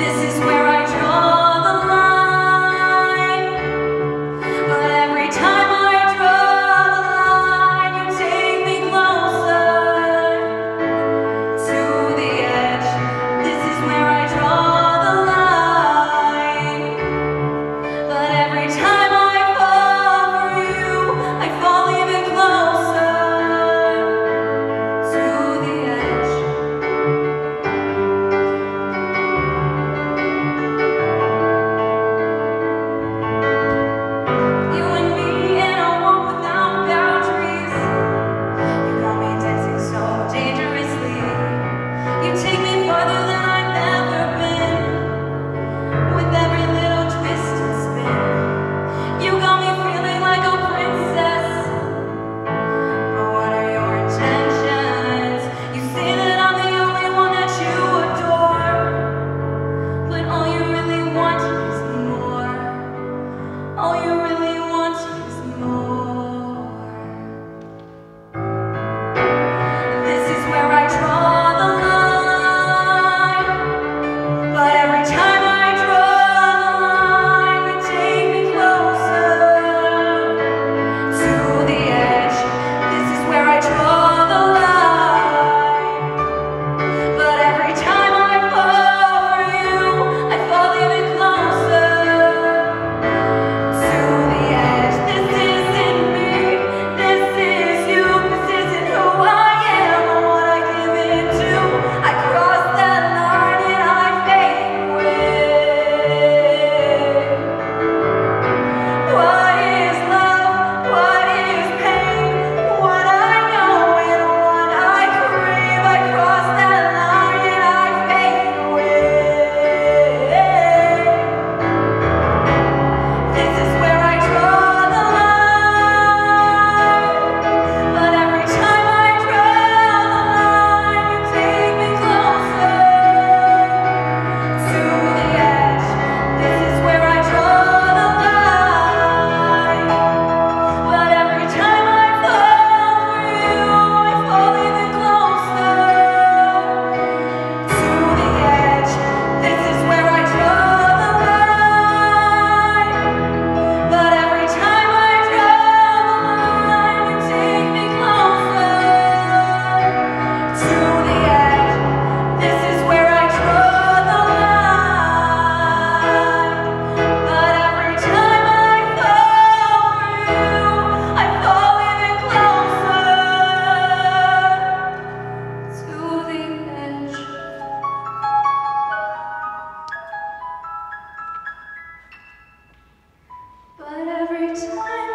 This is where But every time